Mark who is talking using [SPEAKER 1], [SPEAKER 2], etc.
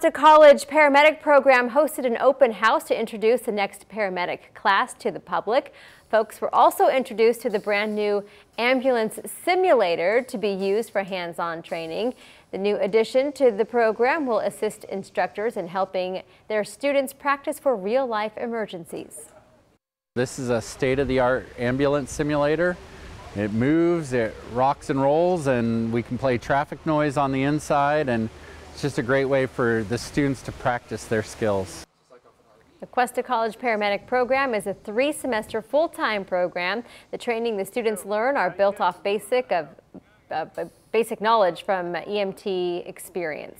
[SPEAKER 1] The College Paramedic Program hosted an open house to introduce the next paramedic class to the public. Folks were also introduced to the brand new ambulance simulator to be used for hands-on training. The new addition to the program will assist instructors in helping their students practice for real-life emergencies.
[SPEAKER 2] This is a state-of-the-art ambulance simulator. It moves, it rocks and rolls, and we can play traffic noise on the inside and it's just a great way for the students to practice their skills.
[SPEAKER 1] The Cuesta College Paramedic Program is a three-semester full-time program. The training the students learn are built off basic of uh, basic knowledge from EMT experience.